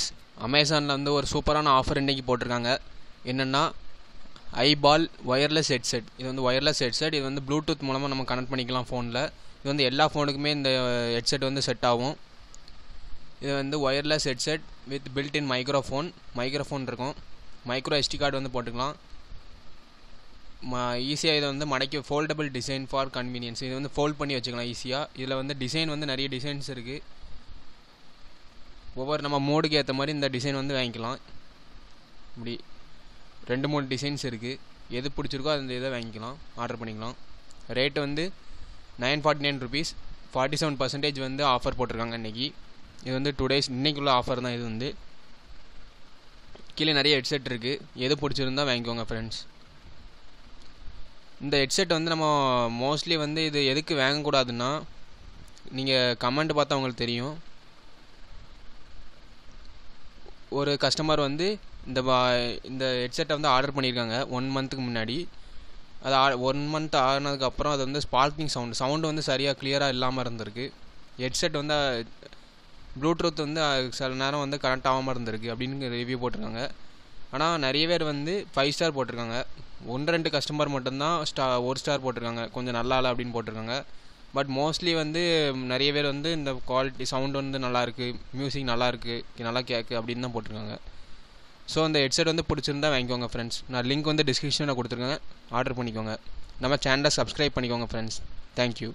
Friends அமேசானில் வந்து ஒரு சூப்பரான ஆஃபர் இன்றைக்கி போட்டிருக்காங்க. என்னென்னா ஐபால் ஒயர்லெஸ் ஹெட்செட் இது வந்து ஒயர்லெஸ் ஹெட்செட் இது வந்து ப்ளூடூத் மூலமாக நம்ம கனெக்ட் பண்ணிக்கலாம் ஃபோனில் இது வந்து எல்லா ஃபோனுக்குமே இந்த uh, ஹெட்செட் வந்து செட் ஆகும். இது வந்து wireless headset with built in microphone microphone இருக்கும் மைக்ரோ எஸ்டி கார்டு வந்து போட்டுக்கலாம். ஈஸியாக இதை வந்து மடக்கி ஃபோல்டபுள் டிசைன் ஃபார் கன்வீனியன்ஸ் இது வந்து ஃபோல்ட் பண்ணி வச்சுக்கலாம் ஈஸியாக இதில் வந்து டிசைன் வந்து நிறைய டிசைன்ஸ் இருக்குது ஒவ்வொரு நம்ம மோடுக்கு ஏற்ற மாதிரி இந்த டிசைன் வந்து வாங்கிக்கலாம். இப்படி ரெண்டு மூணு டிசைன்ஸ் இருக்குது எது பிடிச்சிருக்கோ அந்த இதை வாங்கிக்கலாம். ஆர்டர் பண்ணிக்கலாம். ரேட்டு வந்து nine forty nine rupees forty seven percentage வந்து ஆஃபர் போட்டிருக்காங்க இன்றைக்கி இது வந்து டூ டேஸ் இன்றைக்குள்ள ஆஃபர் தான் இது வந்து. கீழே நிறைய ஹெட்செட் இருக்குது எது பிடிச்சிருந்தா வாங்கிக்கோங்க ஃப்ரெண்ட்ஸ் இந்த ஹெட்செட் வந்து நம்ம மோஸ்ட்லி வந்து இது எதுக்கு வாங்கக்கூடாதுன்னா நீங்கள் கமெண்ட் பார்த்தா உங்களுக்கு தெரியும். ஒரு கஸ்டமர் வந்து இந்த இந்த ஹெட்செட்டை வந்து ஆர்டர் பண்ணியிருக்காங்க ஒன் மந்த்துக்கு முன்னாடி. அது ஒன் மந்த் ஆனதுக்கப்புறம் அது வந்து ஸ்பார்க்கிங் சவுண்டு சவுண்டு வந்து சரியாக கிளியராக இல்லாமல் இருந்திருக்கு. ஹெட்செட் வந்து ப்ளூடூத் வந்து சில நேரம் வந்து கனெக்ட் ஆகாமல் இருந்திருக்கு அப்படின்னு ரிவ்யூ போட்டிருக்காங்க. ஆனால் நிறைய பேர் வந்து ஃபைவ் ஸ்டார் போட்டிருக்காங்க. ஒன்று ரெண்டு கஸ்டமர் மட்டும்தான் ஸ்டா ஒரு ஸ்டார் போட்டிருக்காங்க. கொஞ்சம் நல்லா இல்லை அப்படின்னு போட்டிருக்காங்க. பட் மோஸ்ட்லி வந்து நிறைய பேர் வந்து இந்த குவாலிட்டி சவுண்ட் வந்து நல்லாயிருக்கு மியூசிக் நல்லாயிருக்கு நல்லா கேட்கு அப்படின்னு தான் போட்டிருக்காங்க. ஸோ அந்த ஹெட்செட் வந்து பிடிச்சிருந்தா வாங்கிக்கோங்க ஃப்ரெண்ட்ஸ் நான் லிங்க் வந்து டிஸ்கிரிப்ஷனில் கொடுத்துருக்கேன். ஆர்டர் பண்ணிக்கோங்க. நம்ம சேனலை சப்ஸ்கிரைப் பண்ணிக்கோங்க ஃப்ரெண்ட்ஸ் தேங்க்யூ